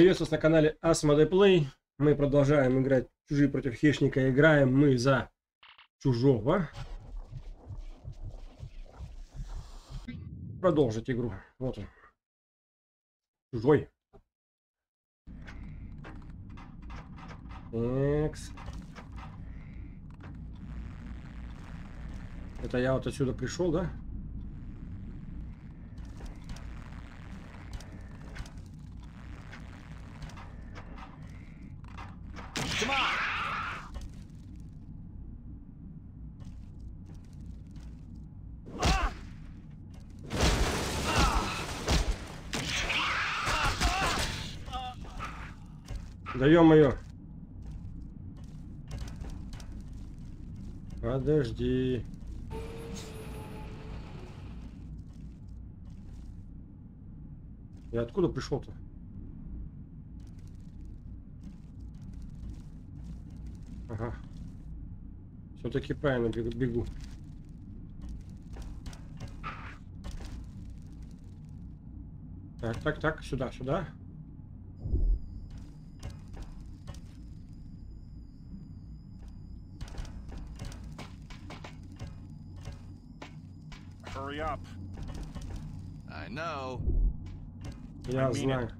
Приветствую вас на канале Asmode Play. Мы продолжаем играть Чужие против Хищника. Играем мы за Чужого. Продолжить игру. Вот он. Чужой. Экс. Это я вот отсюда пришел, да? Да ё-моё. Подожди. Я откуда пришел-то? Ага. Все-таки правильно бегу. Так, так, так, сюда, сюда. Hurry up. I know. Я I mean знаю. it.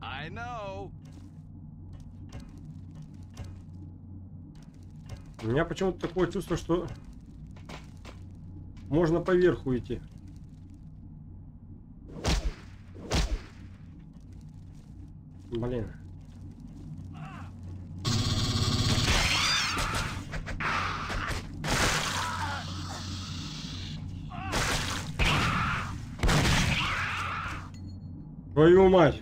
I know. У меня почему-то такое чувство, что можно поверху идти. Блин. Твою мать.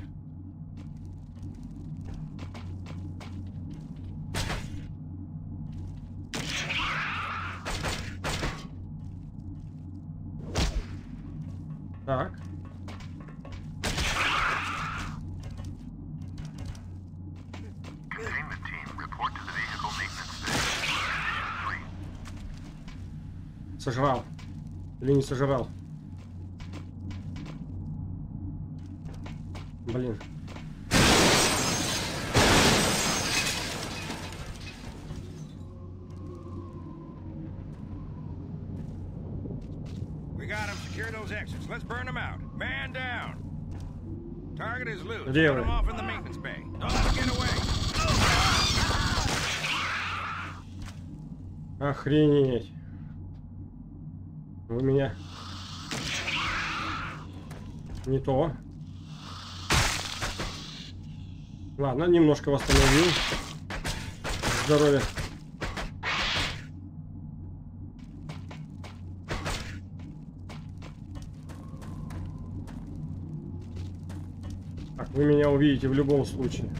Так. Сожрал. Или не сожрал. Блин. We got him. Secure those exits. Let's burn them out. Man down. Target is loose. Put him off in the maintenance bay. Don't let him get away. Охренеть. Вы меня... Не то. Ладно, немножко восстановил. Здоровье. Так, вы меня увидите в любом случае.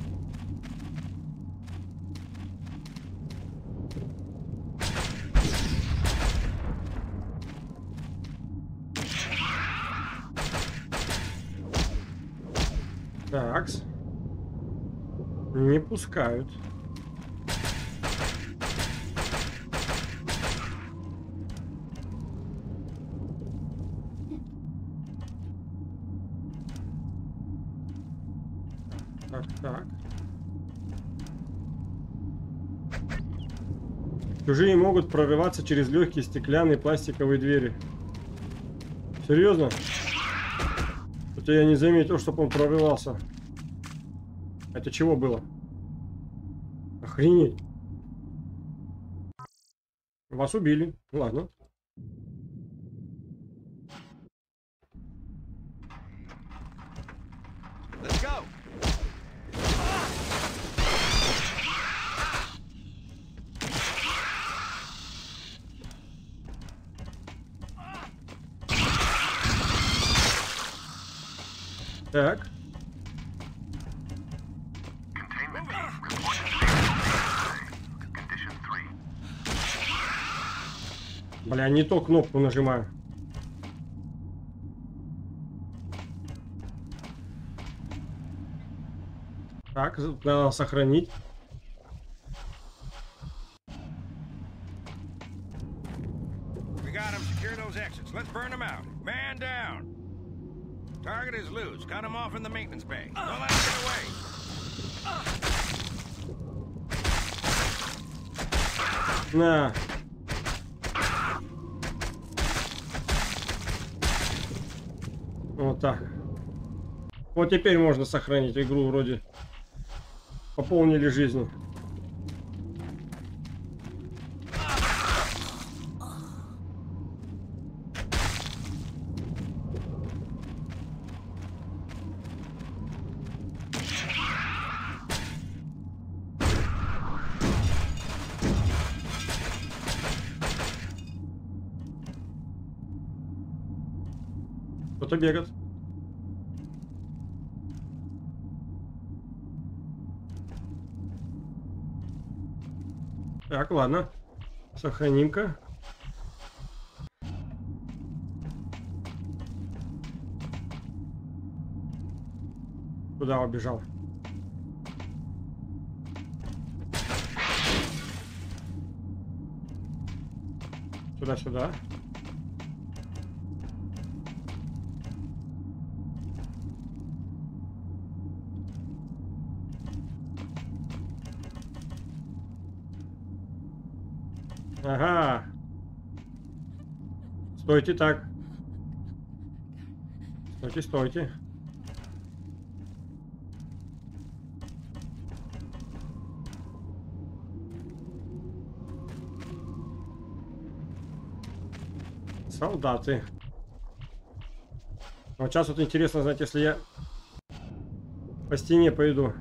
Такс. Не пускают. Так, так. Чужие могут прорываться через легкие стеклянные пластиковые двери. Серьезно? Хотя я не заметил, чтобы он прорывался. Это чего было? Охренеть. Вас убили. Ладно. Не то кнопку нажимаю. Так, надо сохранить. We got him. Secure those exits. Let's burn them out. Man down. Target is loose. Cut him off in the maintenance bay. Don't let him get away. На. Вот так. Вот теперь можно сохранить игру вроде. Пополнили жизни. Кто-то бегает. Так, ладно. Сохраним-ка. Куда убежал? Сюда-сюда. Ага. Стойте так. Стойте, стойте. Солдаты. Вот сейчас вот интересно знать, если я по стене пойду.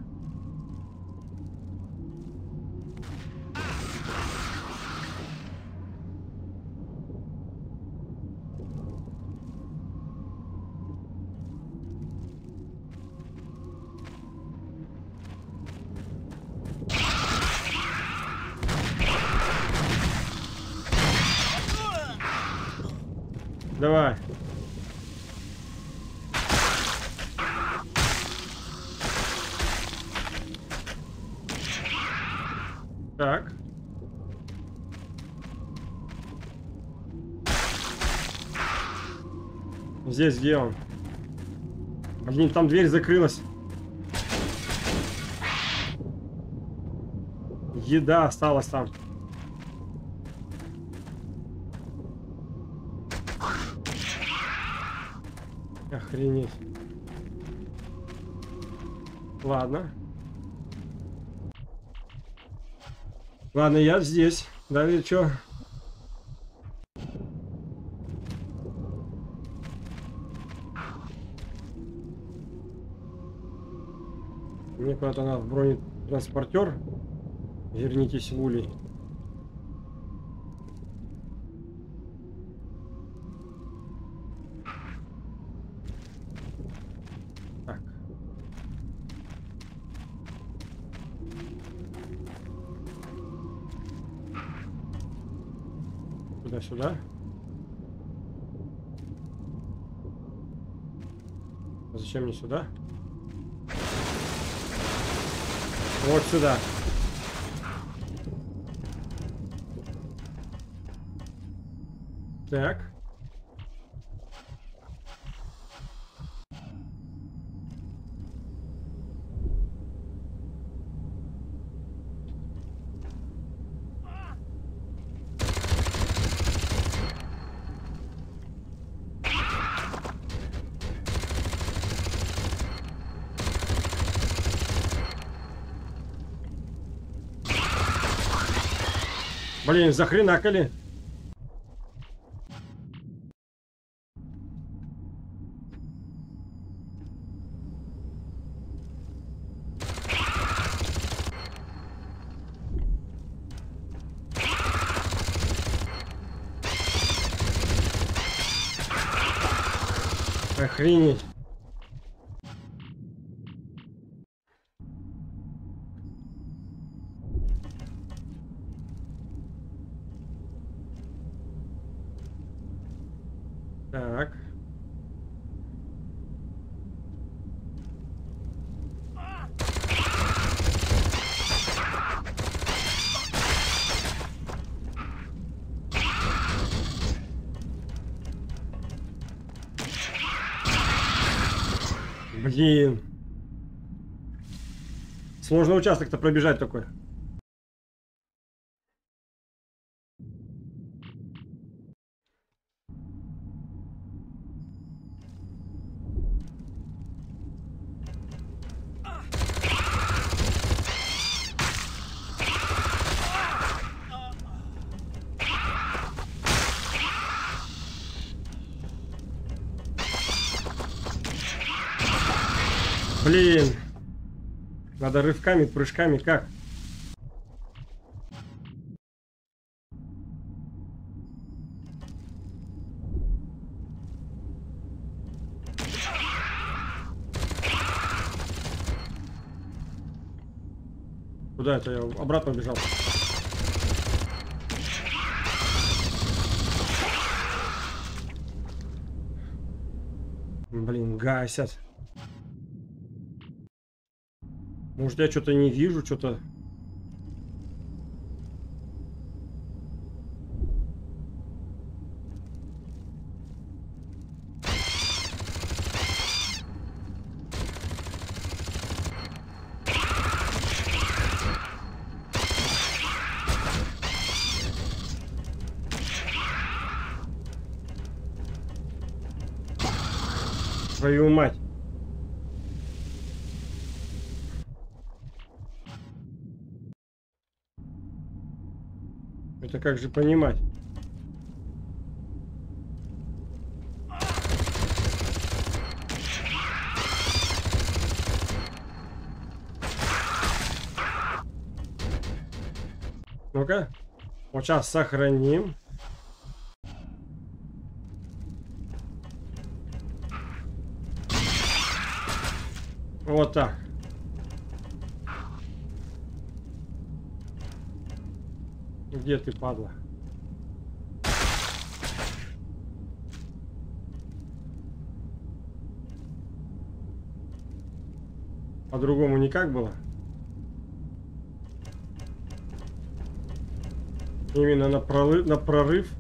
Так. Здесь где он? Блин, там дверь закрылась. Еда осталась там. Охренеть. Ладно. Ладно, я здесь. Далее что? Мне куда-то надо в бронетранспортер. Вернитесь в улей. Туда-сюда. А Зачем мне сюда? Вот сюда. Так. Блин, захренакали. Охренеть. Так. Блин. Сложный участок-то пробежать такой. Надо рывками, прыжками, как? Куда это я обратно бежал? Блин, гасят. Может, я что-то не вижу, что-то... Твою мать. Это как же понимать? Ну-ка. Вот сейчас сохраним. Вот так. Где ты, падла? По-другому никак было? Именно на, прорыв, на прорыв?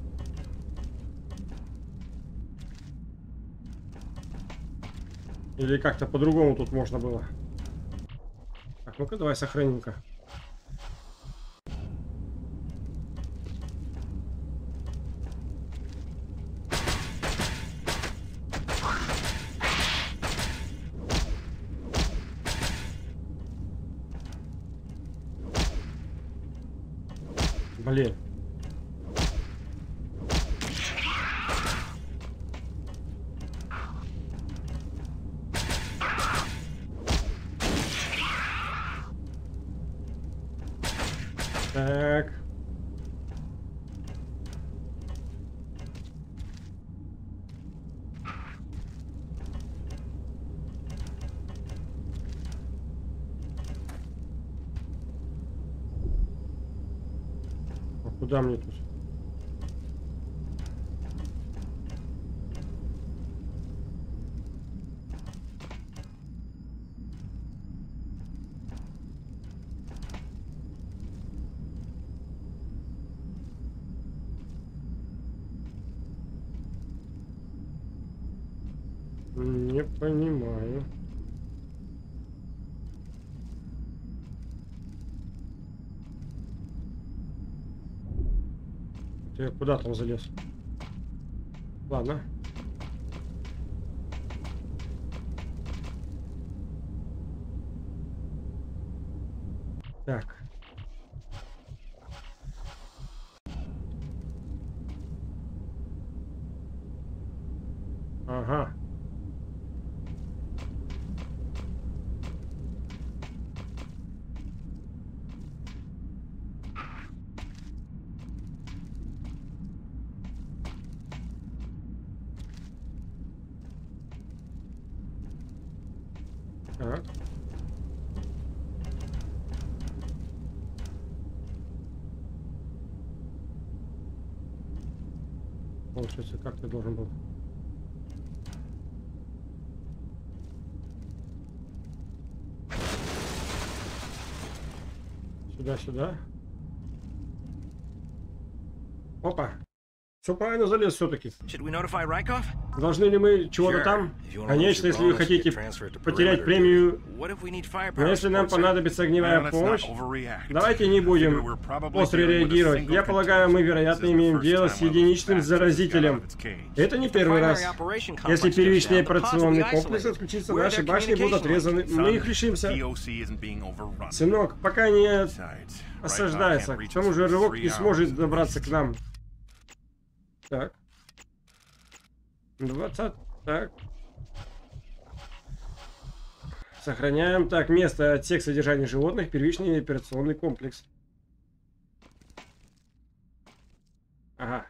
Или как-то по-другому тут можно было? Так, ну-ка давай сохраним-ка. Блин. Так. А куда мне тут? Не понимаю. Ты куда там залез? Ладно. Так. Ага. Так. Получается, как ты должен был? Сюда, сюда. Опа. Все правильно залез все-таки. Должны ли мы чего-то там? Конечно, если вы хотите потерять премию, но если нам понадобится огневая помощь, давайте не будем остро реагировать. Я полагаю, мы, вероятно, имеем дело с единичным заразителем. Это не первый раз. Если первичный операционный комплекс отключится, наши башни будут отрезаны. Мы их лишимся. Сынок, пока не осаждается. К тому же рывок не сможет добраться к нам. Так. 20. Так. Сохраняем. Так, место отсек содержания животных, первичный операционный комплекс. Ага.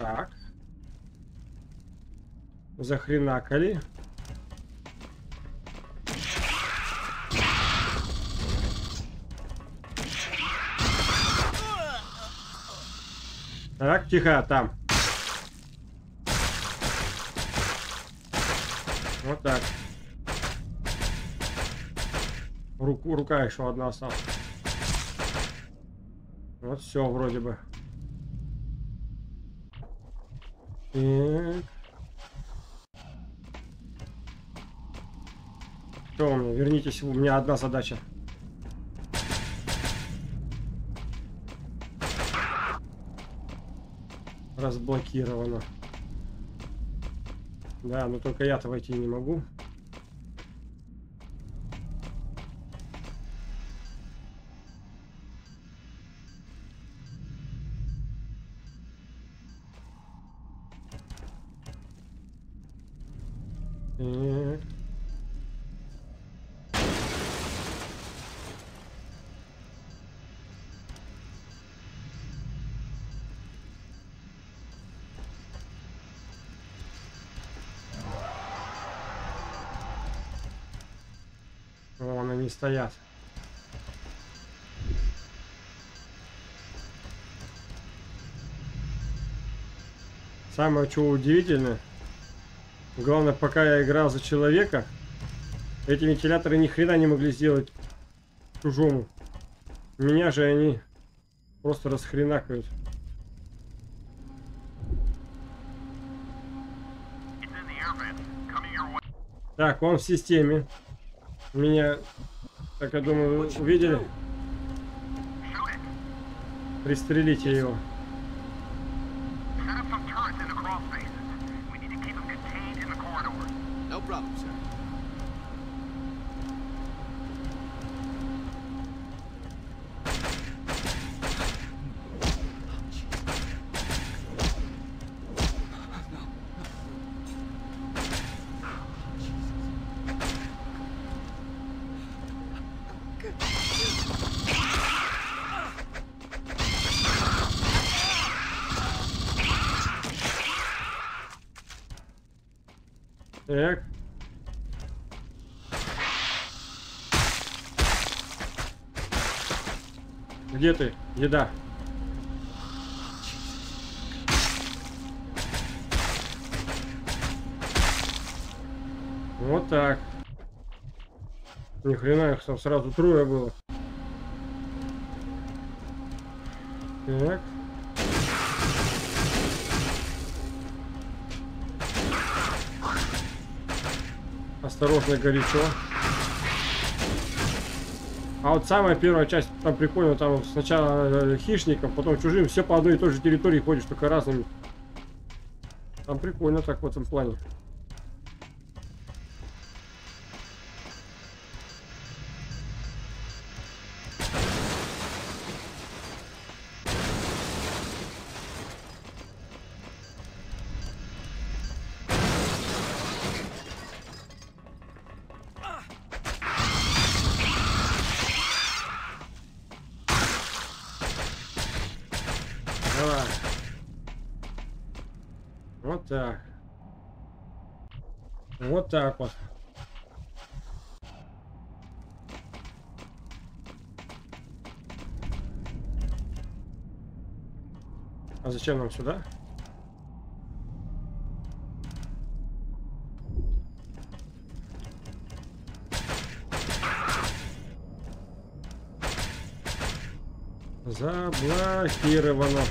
Так. Захренакали. Так, тихо, там. Вот так. Руку, рука еще одна осталась. Вот все вроде бы. Так. Что у меня? Вернитесь, у меня одна задача. Разблокировано. Да, но только я-то войти не могу. Так. Они стоят. Самое что удивительное, главное, пока я играл за человека, эти вентиляторы ни хрена не могли сделать чужому. Меня же они просто расхренакают. Так, он в системе. Меня, так я думаю, вы увидели? Пристрелите его. Еда. Вот так. Ни хрена их там сразу трое было. Так. Осторожно, горячо. А вот самая первая часть, там прикольно, там сначала э, хищником, потом чужим, все по одной и той же территории ходишь, только разными. Там прикольно так в этом плане. Так. Вот так вот. А зачем нам сюда? Заблокировано.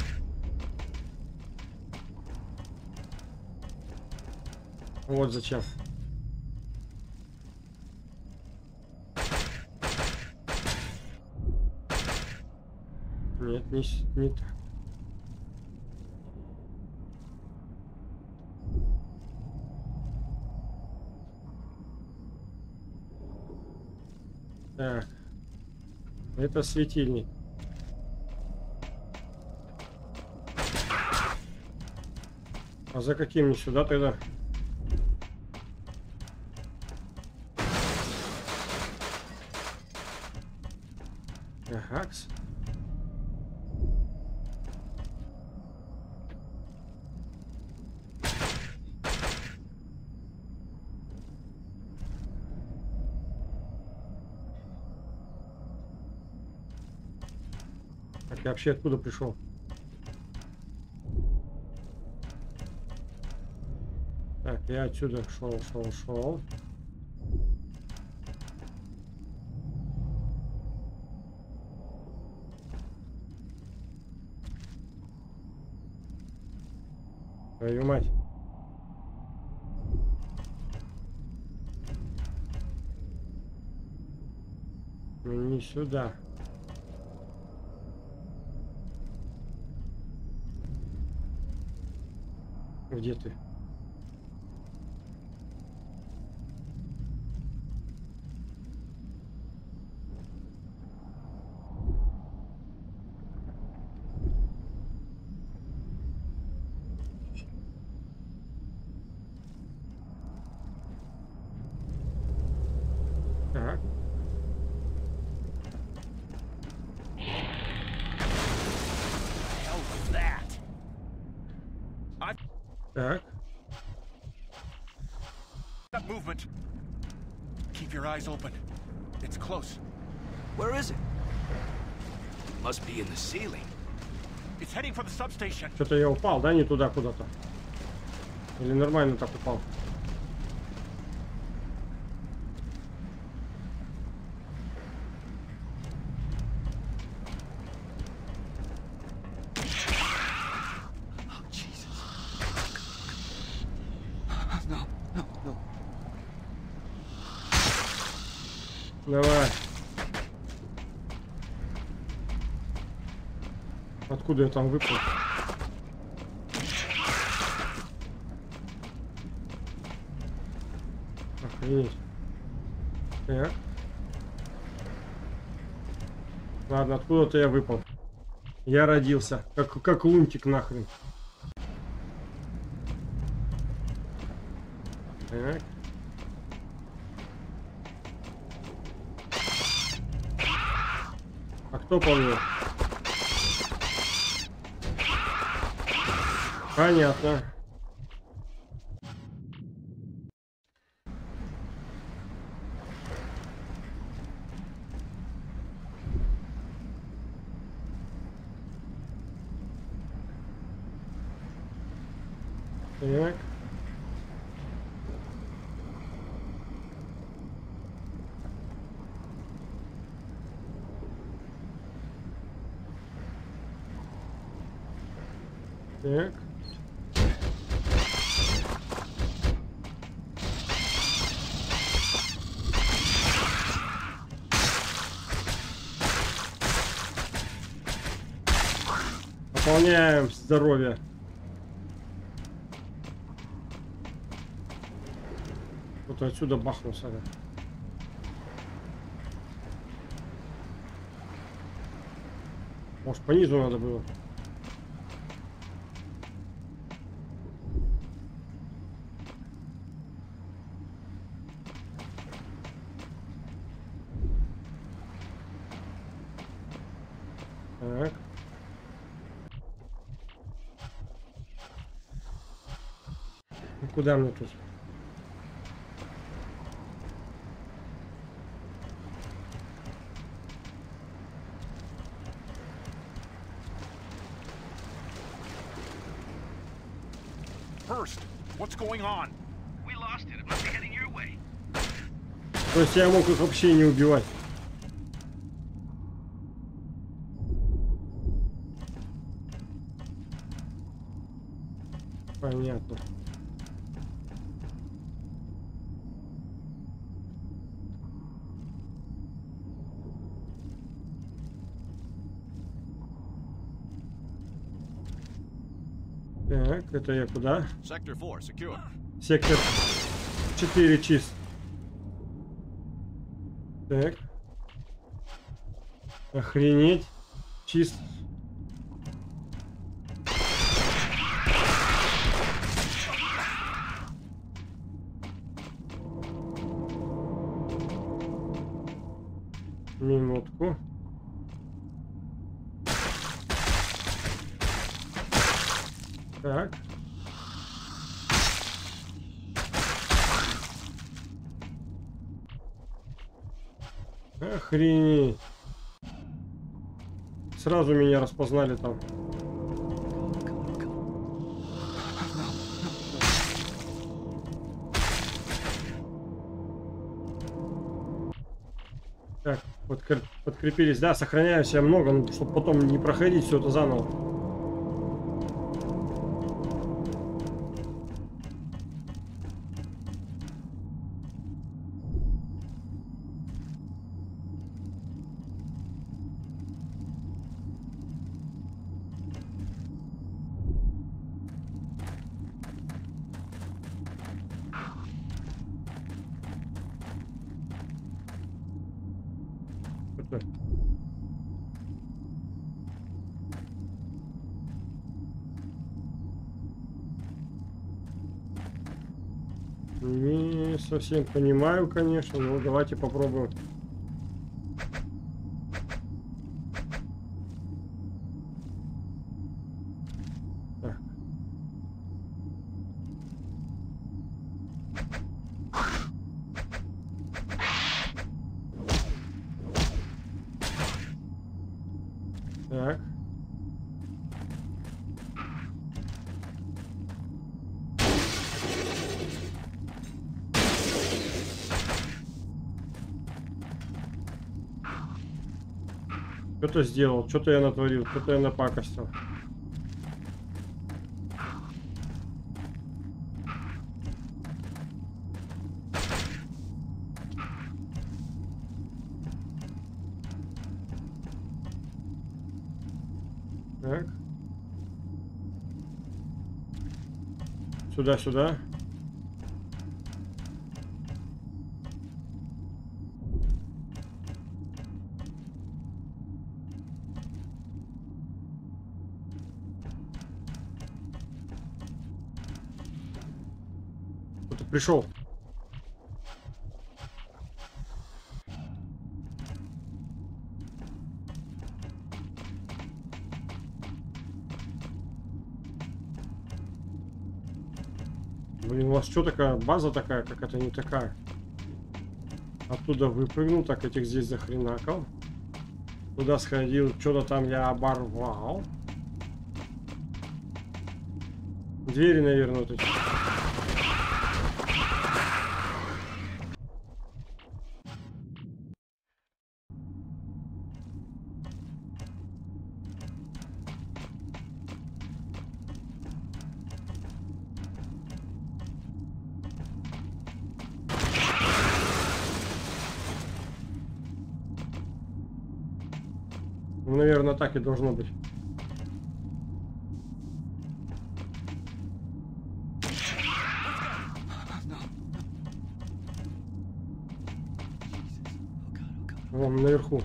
Вот зачем. Нет, не, не так. Так. Это светильник. А за каким мне сюда тогда? Агакс. Так, я вообще откуда пришел? Так, я отсюда шел, шел, шел. Твою мать. Ну, Не сюда. Где ты? Так. That movement. Keep your eyes open. It's close. Where is it? Must be in the ceiling. It's heading for the substation. Что-то я упал, да, не туда куда-то? Или нормально так упал? Откуда я там выпал? Охренеть. Так. Ладно, откуда-то я выпал. Я родился. Как, как лунтик нахрен. Так. А кто помнил? Понятно. Так. Так. Здоровье. Вот отсюда бахнулся. да. Может, по низу надо было. недавно тут. First, what's going on? We lost it. It must be heading your way. То есть я мог их вообще не убивать. Это я куда? Sector 4 secure. Сектор 4 чист. Так. Охренеть. Чист. Охренеть. Сразу меня распознали там. Так, подкр- подкрепились. Да, сохраняю себя много, ну, чтобы потом не проходить все это заново. Это- Не совсем понимаю, конечно, но давайте попробуем. Что-то сделал, что-то я натворил, что-то я напакостил. Так. Сюда, пришел. Блин, у вас что такая база такая, как это не такая? Оттуда выпрыгнул, так этих здесь захренакал. Туда сходил, что-то там я оборвал. Двери, наверное, вот эти. Так и должно быть. Вон наверху.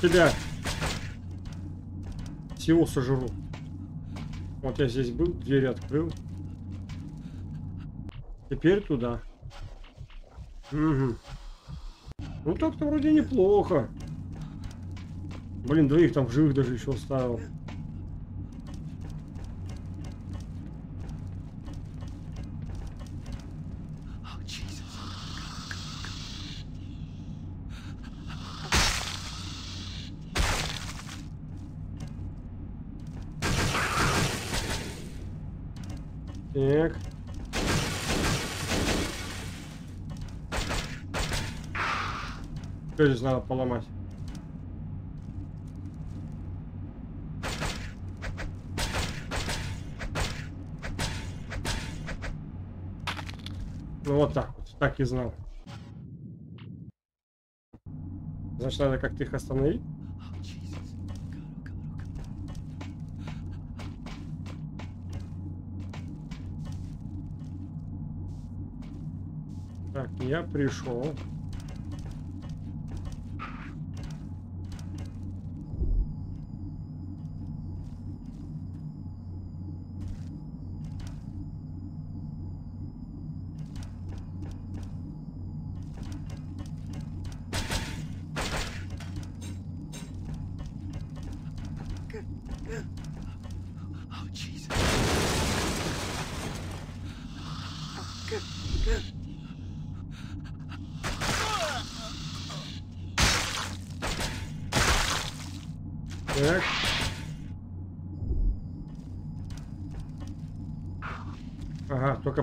Тебя всего сожру. Вот я здесь был, дверь открыл. Теперь туда. Угу. Ну так-то вроде неплохо. Блин, двоих там живых даже еще оставил. Так. Что здесь надо поломать? Ну вот так вот, так и знал. Значит, надо как-то их остановить. Я пришел.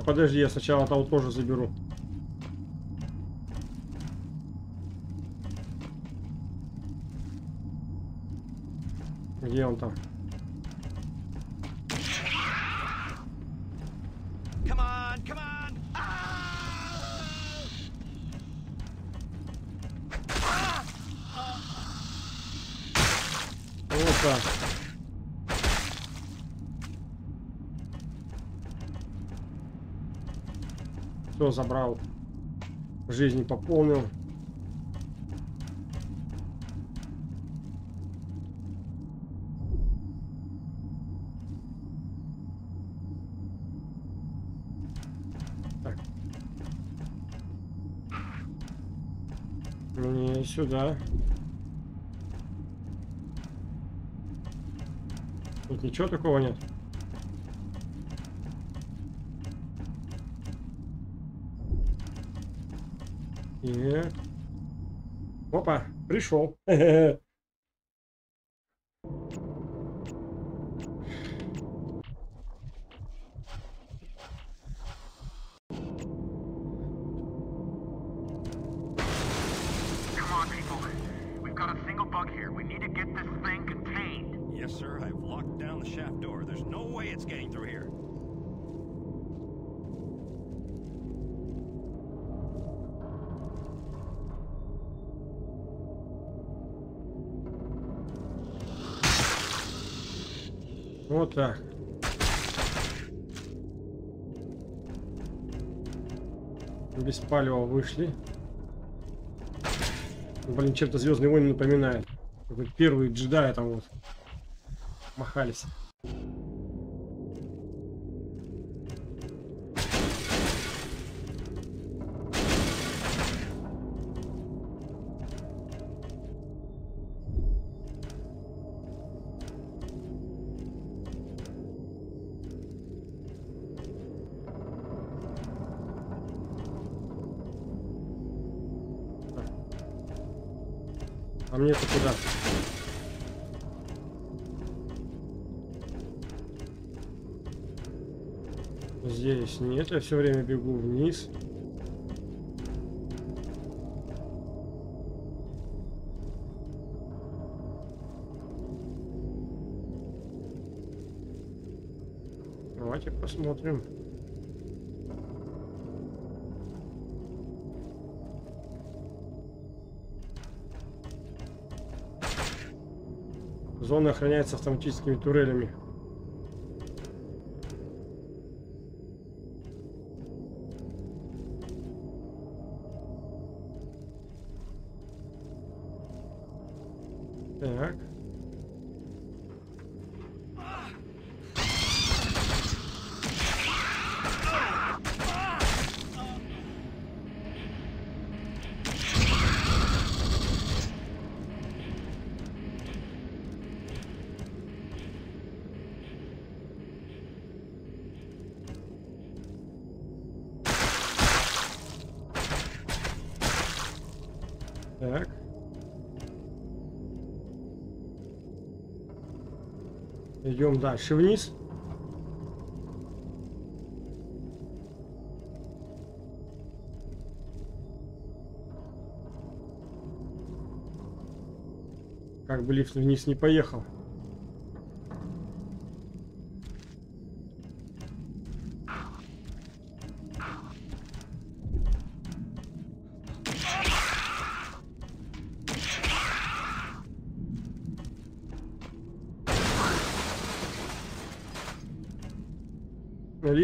Подожди, я сначала того тоже заберу. Где он там? Come on, come on. Ah! Вот так. Все забрал. Жизни пополнил. Так. Мне сюда. Тут ничего такого нет. И... Опа, пришел. Вышли. Блин, чем-то Звездные войны напоминает. Первые джедаи там вот махались. Я все время бегу вниз. Давайте посмотрим. Зона охраняется автоматическими турелями. идем дальше вниз. Как бы лифт вниз не поехал.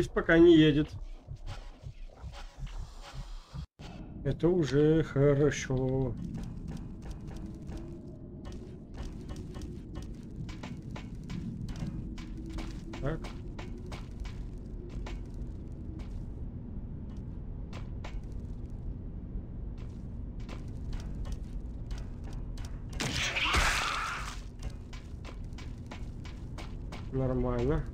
Лифт пока не едет. Это уже хорошо. Так. Нормально.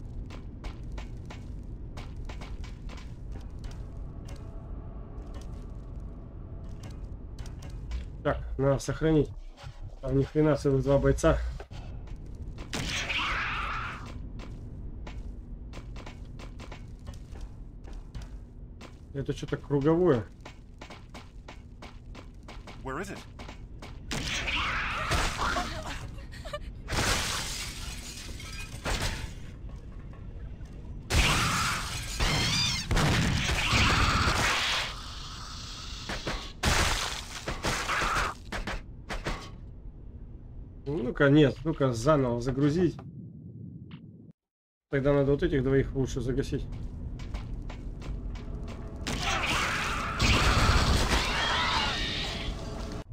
Надо сохранить. Там ни хрена целых два бойца. Это что-то круговое. Where is it? Ну-ка, нет, ну-ка заново загрузить. Тогда надо вот этих двоих лучше загасить.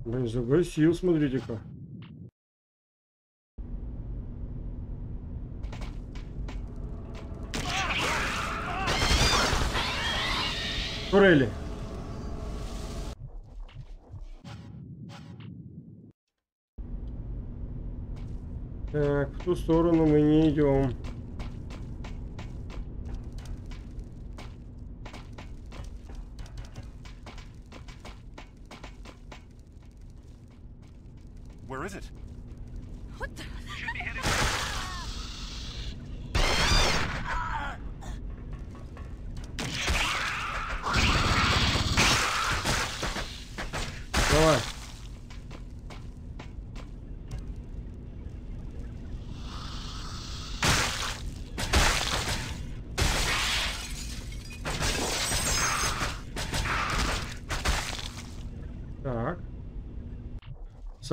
Блин, загасил, смотрите-ка. Турели. Так, в ту сторону мы не идем.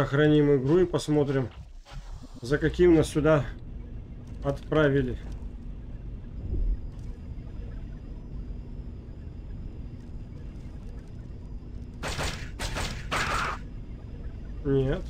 Сохраним игру и посмотрим, за каким нас сюда отправили. Нет.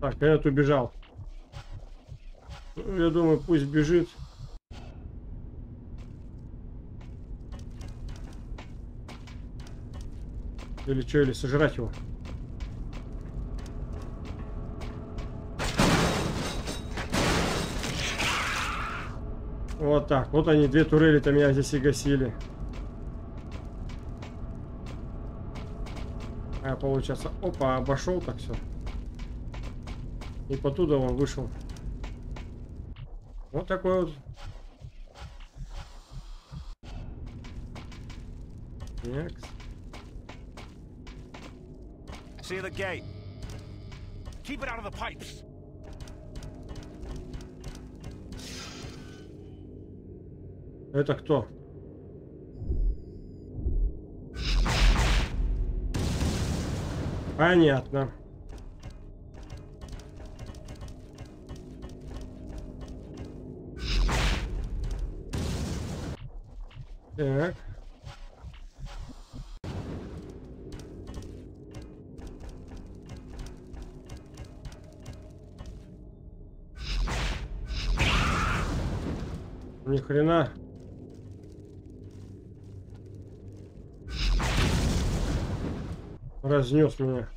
Так, этот убежал. Я думаю, пусть бежит. Или что, или сожрать его. Вот так. Вот они, две турели-то меня здесь и гасили. А получается, опа, обошел так все. И потуда он вышел. Вот такой вот. Некс. See the gate. Keep it out of the pipes. Это кто? Понятно. Так. Ни хрена. Разнес меня.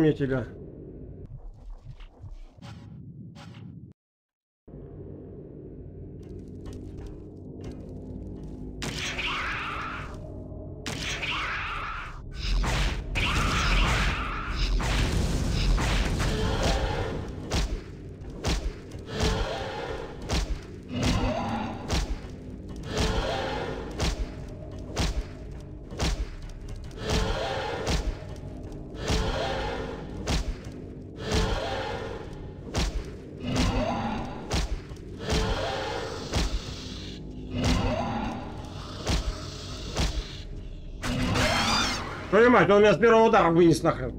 Мне тебя? Мать, он меня с первого удара вынес нахрен.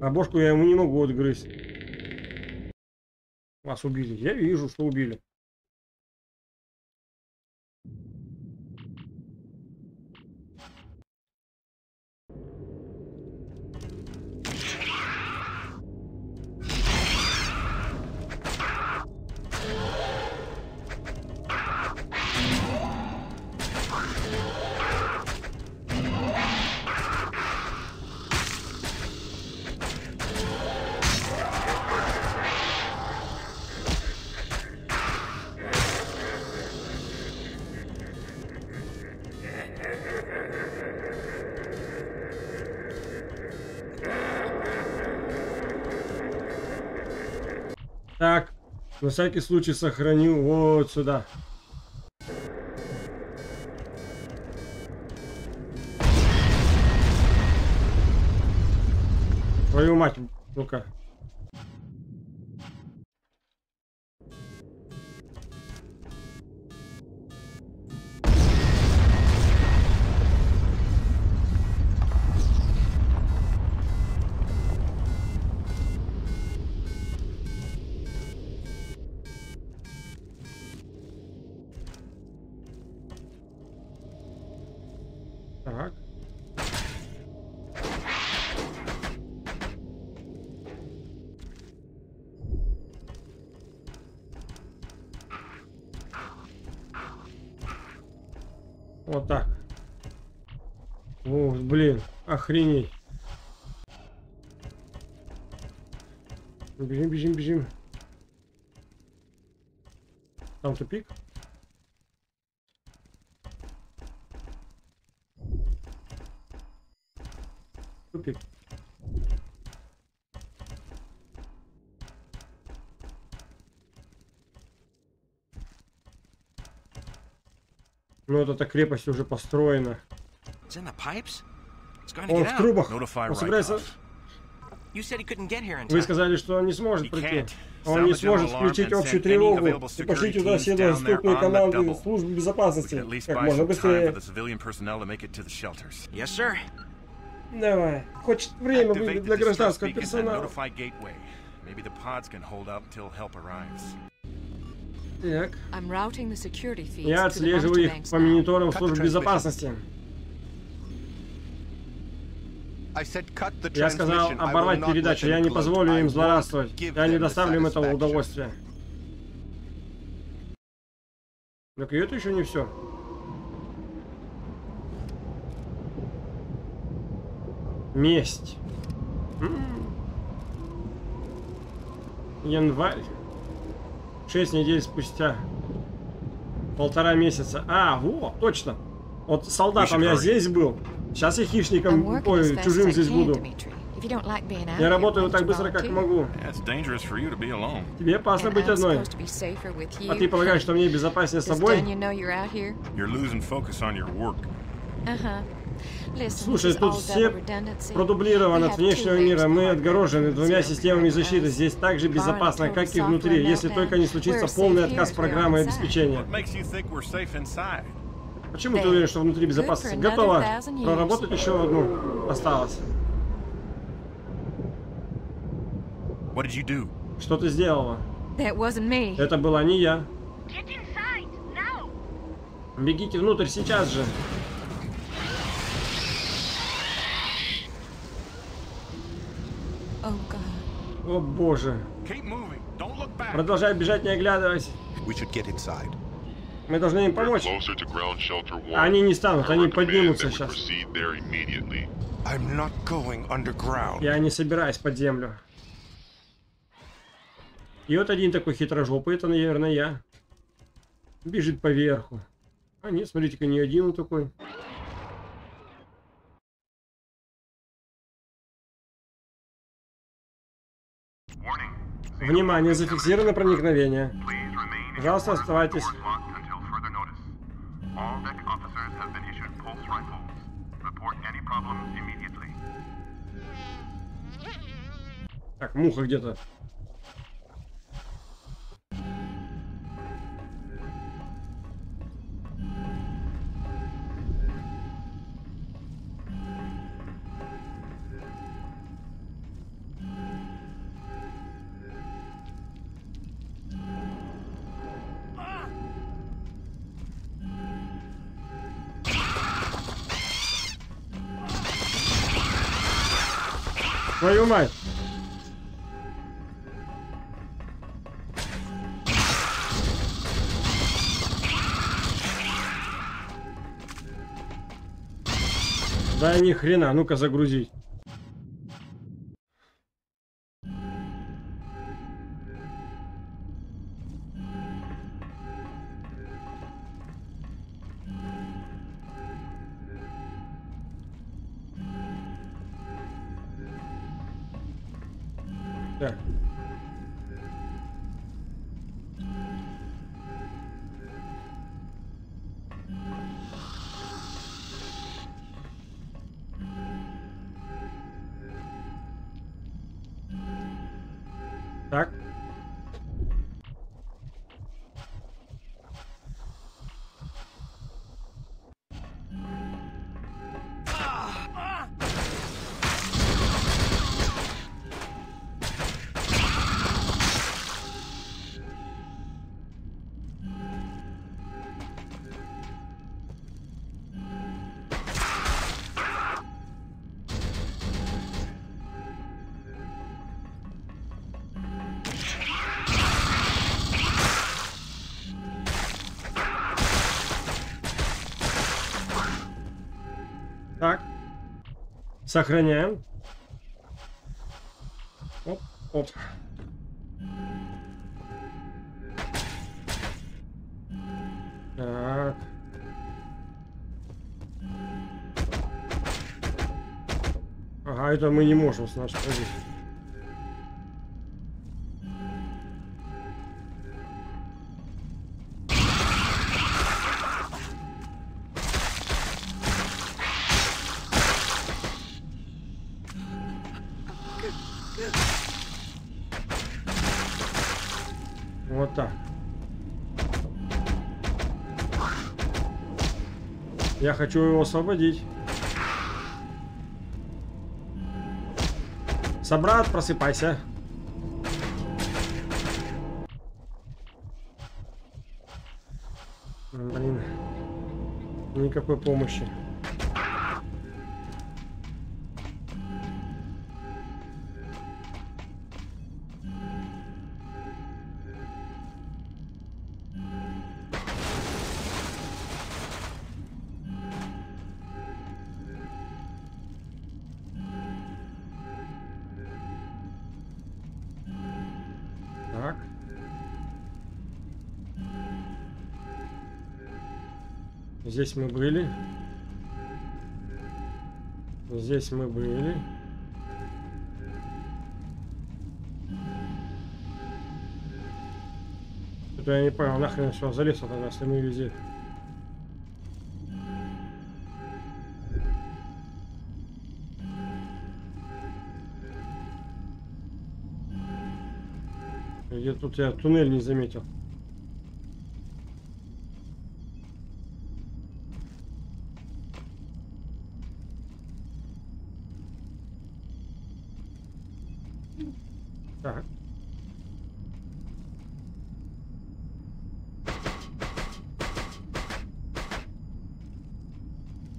А бошку я ему не могу отгрызть. Вас убили. Я вижу, что убили. На всякий случай сохраню вот сюда. Охренеть. Бежим, бежим, бежим. Там тупик. Тупик. Ну, вот эта крепость уже построена. Он в трубах. Он собирается... Вы сказали, что он не сможет прийти. Он не сможет включить общую тревогу и пошлите security туда все доступные команды службы безопасности. Как можно быстрее. Давай. Хоть время выиграть для гражданского персонала. Так. Я отслеживаю их по мониторам transmission. безопасности. Я сказал оборвать передачу. Я не позволю им злорадствовать. Я не доставлю им этого удовольствия. Так и это еще не все. Месть. М. Январь. Шесть недель спустя. Полтора месяца. А, во, точно. Вот солдатом я здесь был. Сейчас я хищником, ой, чужим здесь буду. Я работаю так быстро, как могу. Тебе опасно быть одной. А ты полагаешь, что мне безопаснее с тобой? Uh-huh. Слушай, тут все продублировано от внешнего мира. Мы отгорожены двумя системами защиты. Здесь так же безопасно, как и внутри, если только не случится полный отказ программы обеспечения. Почему ты There. уверен, что внутри безопасности? Готово. Проработать еще одну осталось. Что ты сделала? Это была не я. Бегите внутрь сейчас же. Oh. О боже. Продолжай бежать, не оглядываясь. We should get inside. Мы должны им помочь. Они не станут, они поднимутся сейчас. Я не собираюсь под землю. И вот один такой хитрожопый, это, наверное, я. Бежит поверху. А нет, смотрите-ка, не один он такой. Внимание, зафиксировано проникновение. Пожалуйста, оставайтесь. All deck officers have been issued pulse rifles. Report any problems immediately. Так, муха где-то. Твою мать! Да ни хрена, ну-ка загрузить. Сохраняем. Оп, оп. Так. Ага, это мы не можем, значит, ходить. Вот так. Я хочу его освободить. Собрат, просыпайся. Блин. Никакой помощи. Здесь мы были. Здесь мы были. Это я не понял, нахрен все залез тогда, если мы везде. Где тут я туннель не заметил. Так.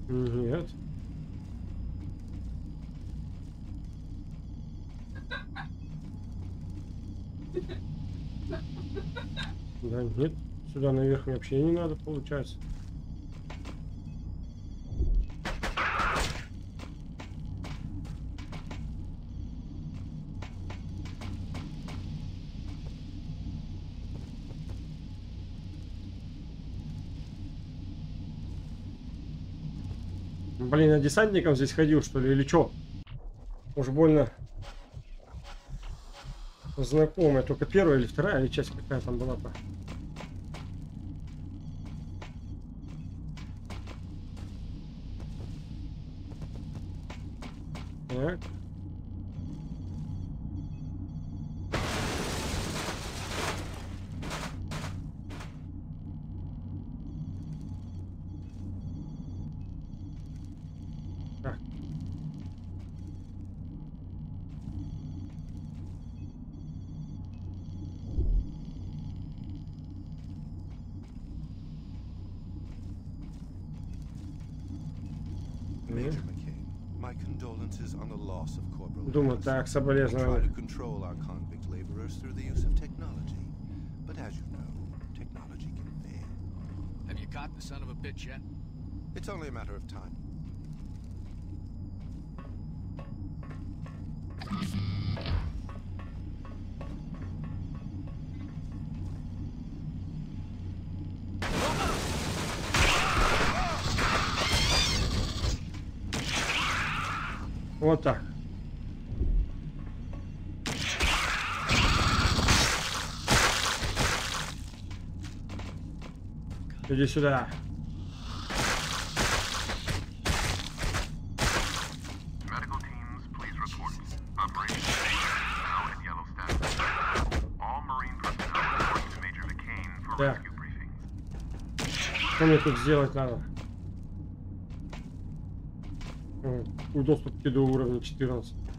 Нет. Да нет, Сюда наверх мне вообще не надо, получается. Блин, я десантником здесь ходил, что ли, или чё? Уж больно знакомая. Только первая или вторая, или часть какая там была-то. Так. condolences on the loss of Corporal. Думаю, Harris. так, We try соболезнования. to control our convict laborers through the use of technology. But as you know, technology can fail. Have you caught the son of a bitch yet? It's only a matter of time. For Да. rescue briefings. Что мне тут сделать надо? М, У доступе до уровня 14.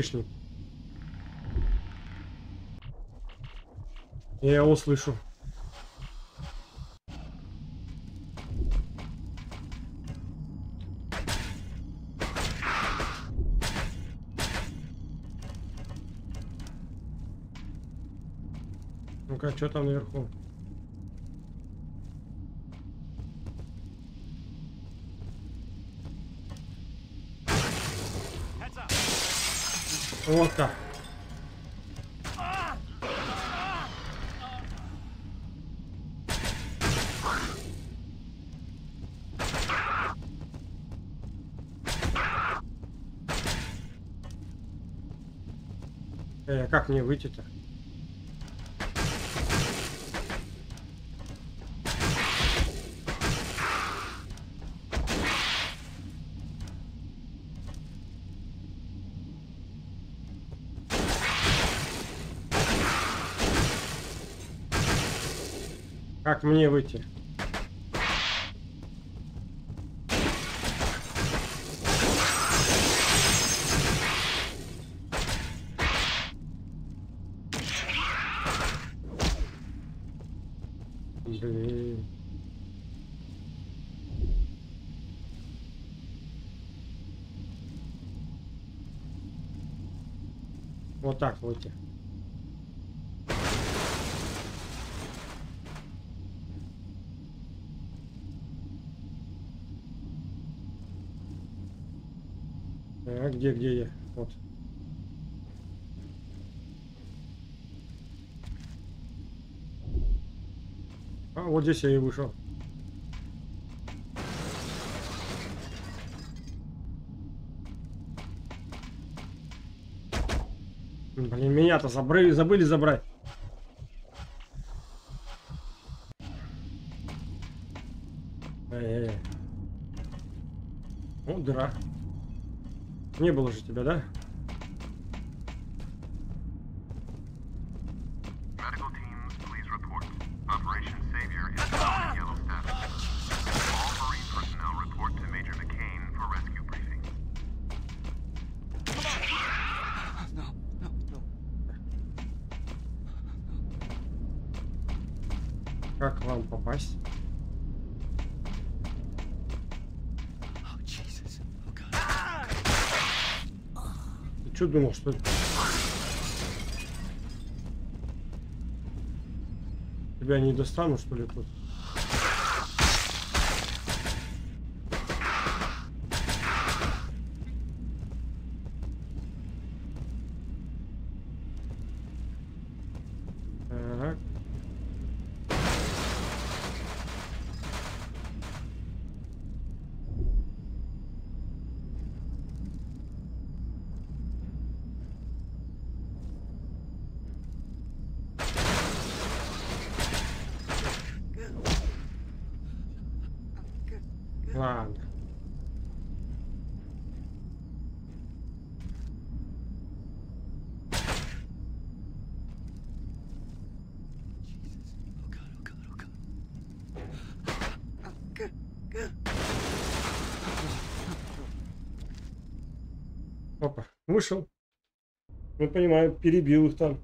Хищник. Я его слышу. Ну-ка, что там наверху? Вот так. Э, как мне выйти-то? Как мне выйти? Блин. Вот так выйти. А где, где я? Вот. А, вот здесь я и вышел. Блин, меня-то забрали, забыли забрать. Не было же тебя, да? Что думал, что... Тебя не достану, что ли, тут? Вышел. Ну, понимаю, перебил их там.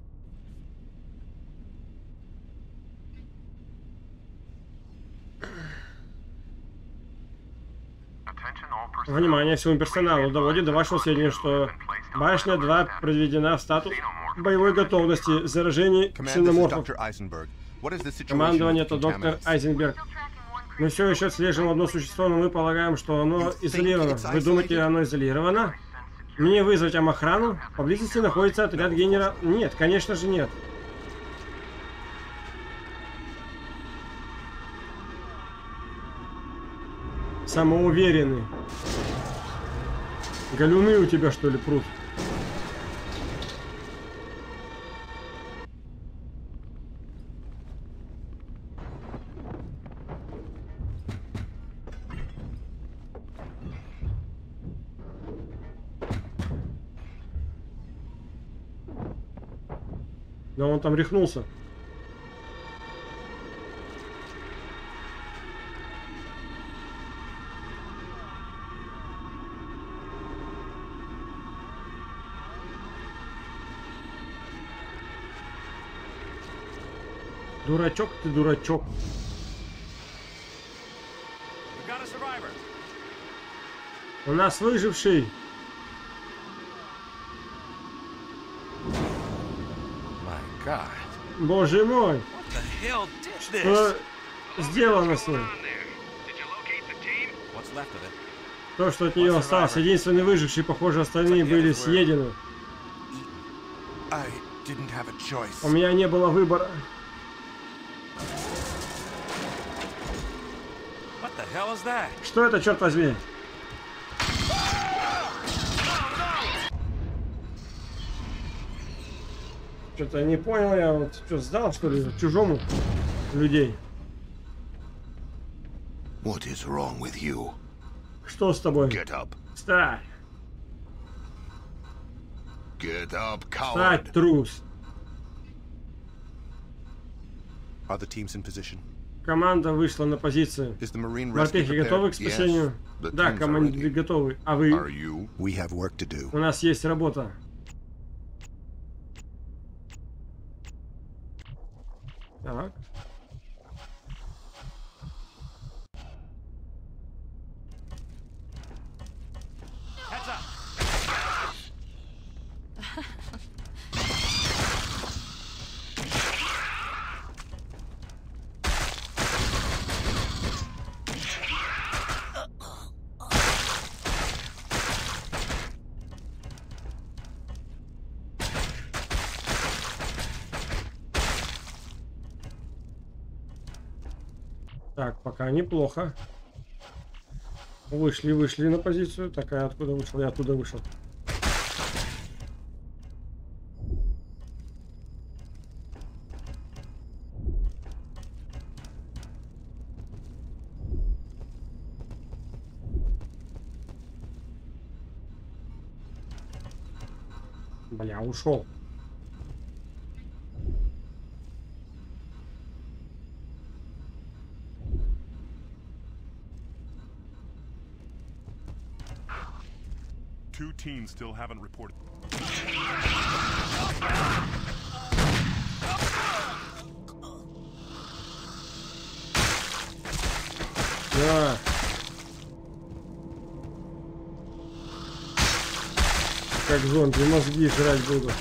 Внимание всему персоналу. Доводит до вашего сведения, что башня 2 проведена в статус боевой готовности. Заражение is ксеноморфов. Командование это доктор? Айзенберг. Мы все еще отслеживаем одно существо, но мы полагаем, что оно изолировано. Вы думаете, оно изолировано? Мне вызвать охрану? Поблизости находится отряд генерал... Нет, конечно же нет. Самоуверенный. Галюны у тебя, что ли, прут? Там рехнулся. Дурачок ты, дурачок. У нас выживший. Боже мой. Что this? сделано с ним? То, что от нее осталось. Единственный выживший, похоже, остальные были съедены. У меня не было выбора. Что это, черт возьми? Что-то не понял я, вот что, сдал, что ли, чужому людей? What is wrong with you? Что с тобой? Get up. Встать! Get up, Встать, coward. трус! Are the teams in position? Команда вышла на позицию. Is the Marine rescue Морпехи готовы к спасению? the Да, команды готовы. А вы? Are you? We have work to do. У нас есть работа. Так. Пока неплохо. Вышли, вышли на позицию. Такая откуда вышел, я оттуда вышел. Бля, ушел. Two teams still haven't reported. Да. Как зомби мозги жрать буду.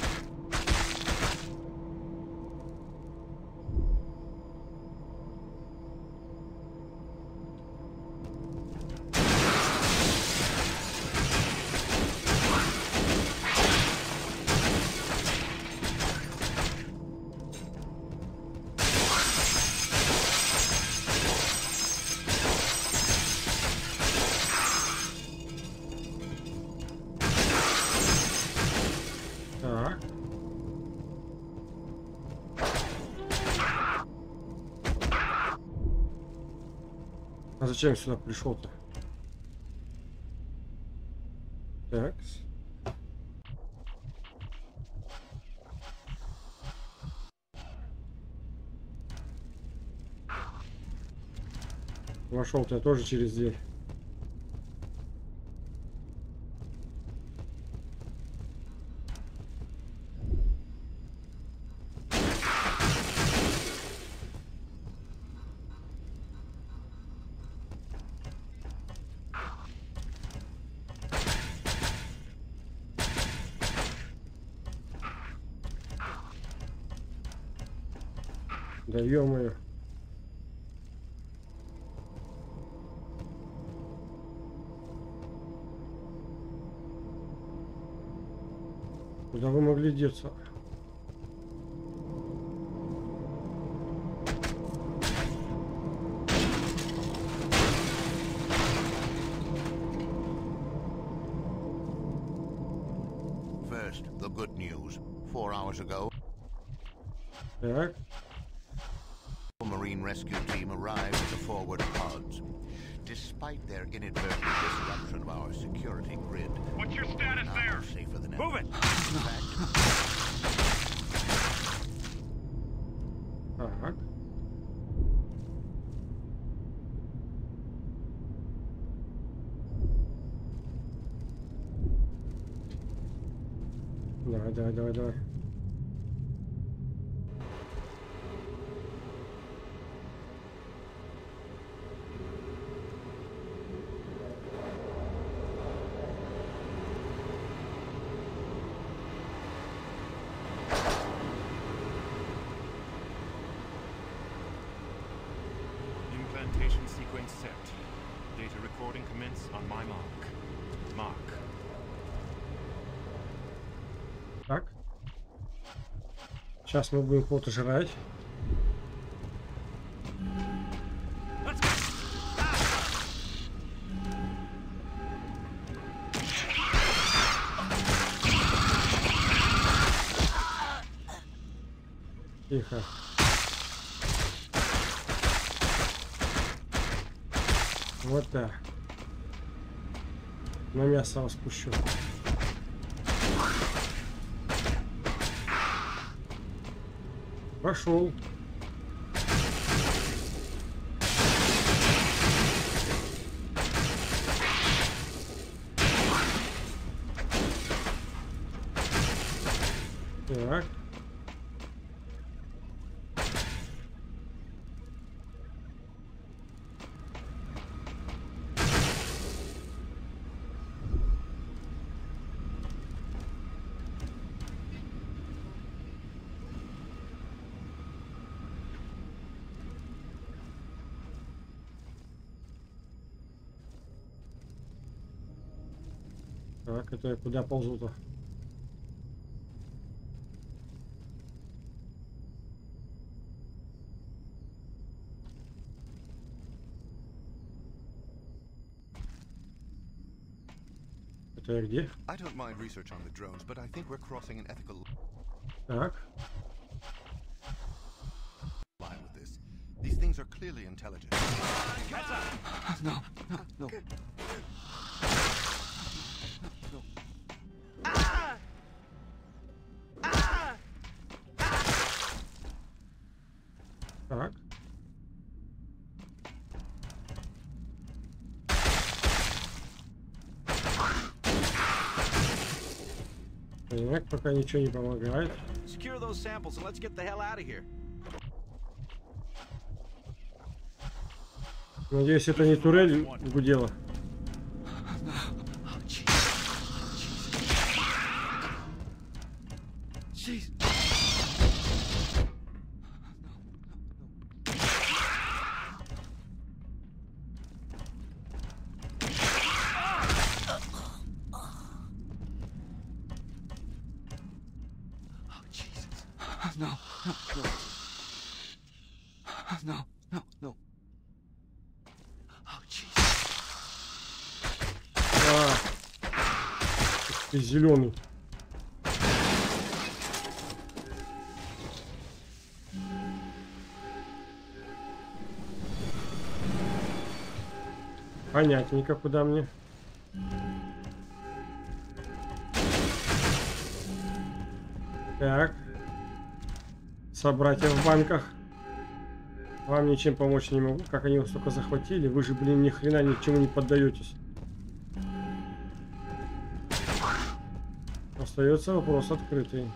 Зачем сюда пришел-то? Так. Вошел-то я тоже через дверь. Ё-моё. Куда вы могли деться? Давай, давай, Сейчас мы будем кого-то жрать. Тихо. Вот так. На мясо вас пущу. Пошел. Это я куда ползу-то? Это я где? I don't mind research on the drones, but I think we're crossing an ethical Так. line with this. These things are clearly intelligent. No, no, no. Так, пока ничего не помогает. Secure those samples and let's get the hell out of here. Надеюсь, это не турель гудела. Jeez. Зеленый. Понятненько, куда мне. Так. Собратья в банках. Вам ничем помочь не могу. Как они вас только захватили? Вы же, блин, ни хрена ничему не поддаетесь. Остается вопрос открытый.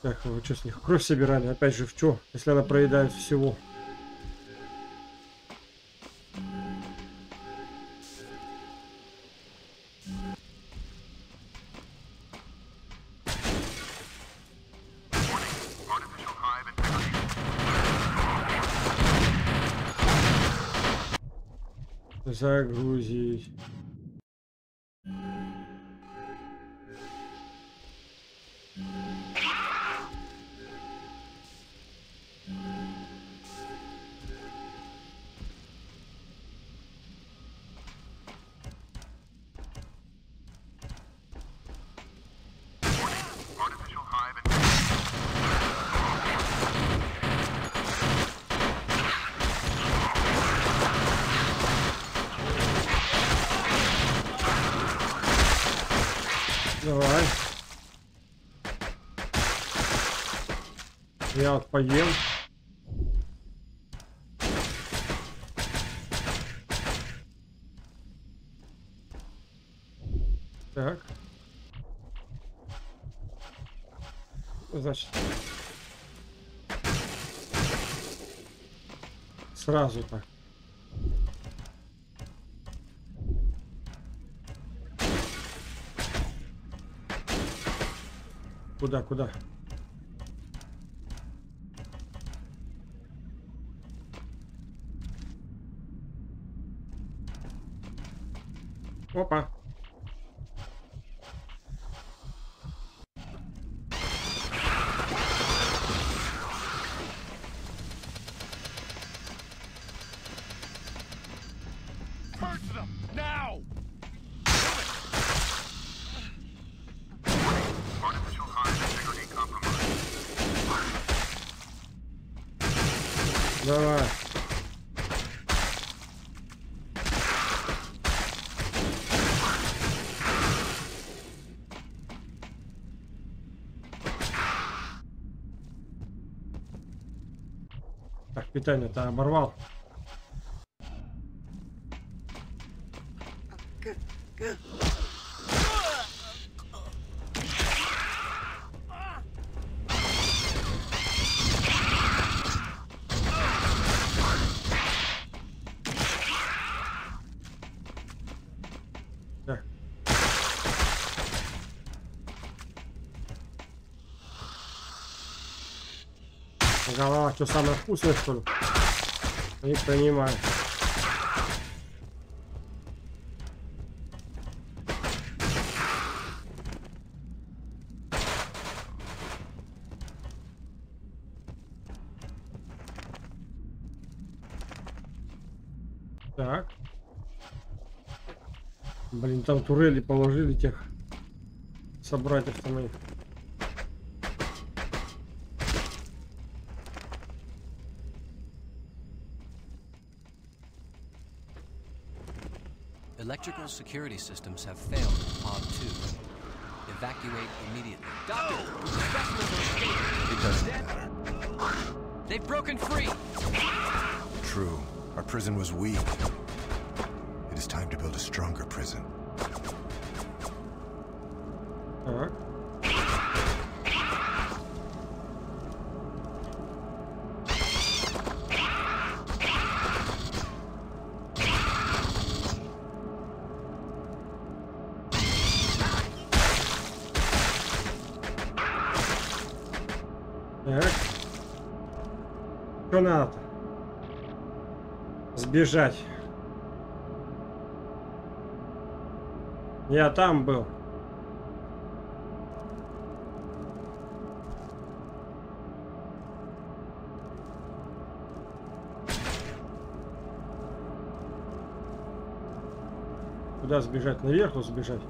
Так, вы что с них кровь собирали? Опять же, в чё? Если она проедает всего. Загрузить. Я вот поем. Так. Значит. Сразу так. Куда, куда? Опа. Питание-то оборвал. Так. Голова самое вкусное, что ли? Не понимаю. Так. Блин, там турели положили тех собратьев-то моих. security systems have failed in pod 2. Evacuate immediately. Doctor! Specimens are! It doesn't matter. They've broken free! True. Our prison was weak. It is time to build a stronger prison. Alright. Что надо? Сбежать. Я там был. Куда сбежать? Наверху сбежать?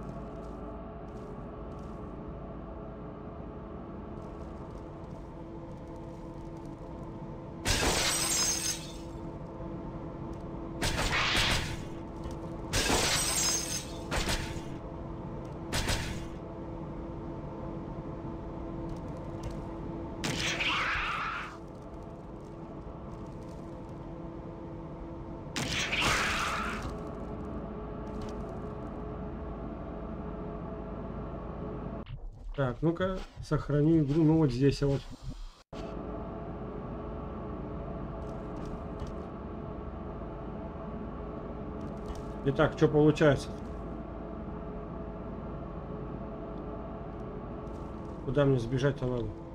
Так, ну-ка, сохраню игру, ну вот здесь вот. Итак, что получается? Куда мне сбежать-то надо?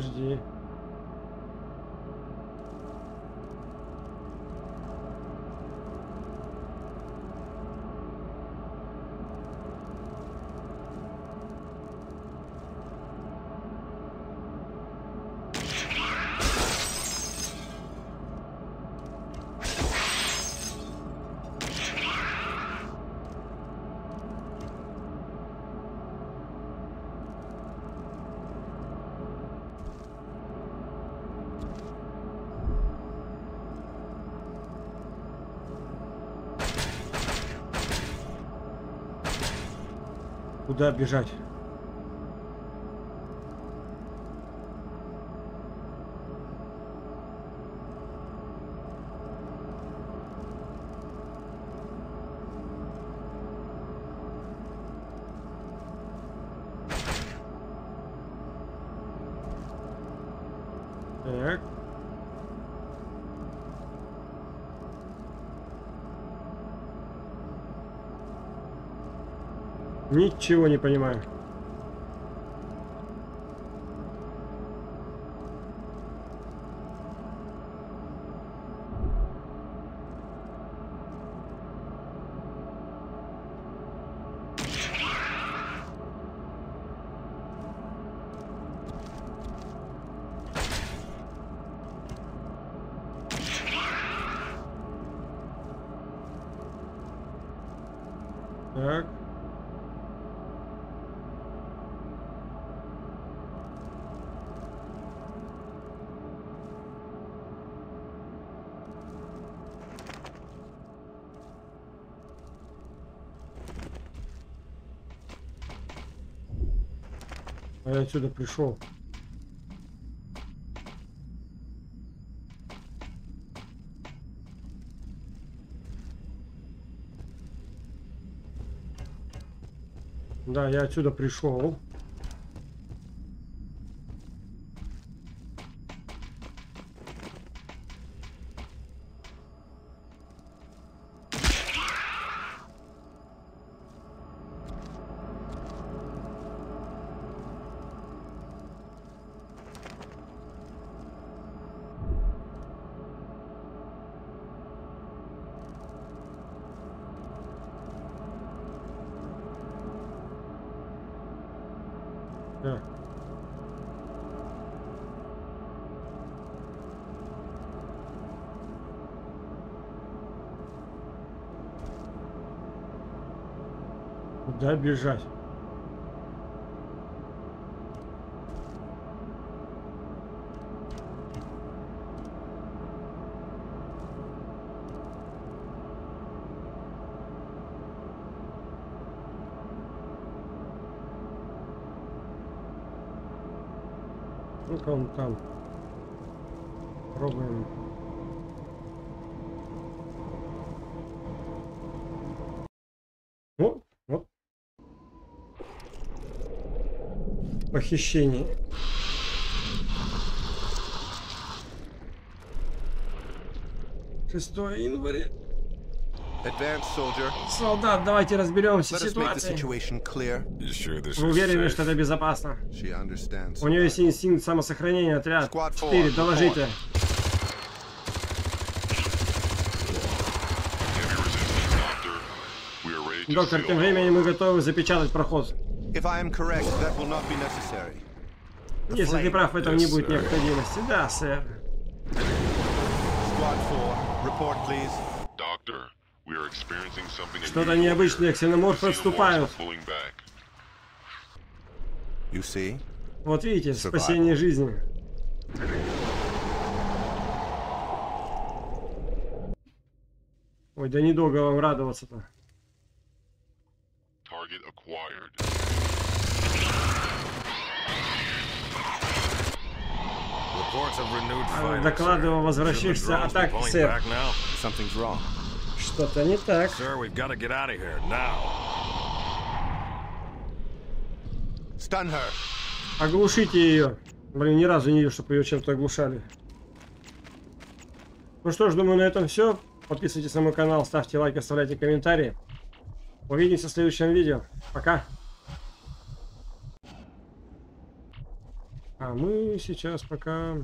Подожди. Куда бежать? Ничего не понимаю. Отсюда пришел. Да, я отсюда пришел. Да. Куда бежать? Ну-ка он там. Пробуем. Ну, вот. Похищение. Шестое января. Солдат, давайте разберемся с ситуацией. is уверены, что это безопасно? У нее есть инстинкт самосохранения, отряд. 4, доложите. Доктор, тем временем мы готовы запечатать проход. If I am correct, that will not be necessary. The Если ты прав, в этом не Yes, будет sir. необходимости. Да, сэр. Squad 4, report please. Doctor, we are experiencing something Что-то unusual необычное, ксеноморфы отступают. pulling back. You see? Вот видите, спасение жизни. Ой, да недолго вам радоваться-то. Target acquired. Reports of renewed А, fighting, докладываю о возвращающихся pulling сэр. Что-то не так. Оглушите ее. Блин, ни разу не видел, чтобы ее чем-то оглушали. Ну что ж, думаю, на этом все. Подписывайтесь на мой канал, ставьте лайки, оставляйте комментарии. Увидимся в следующем видео. Пока. А мы сейчас пока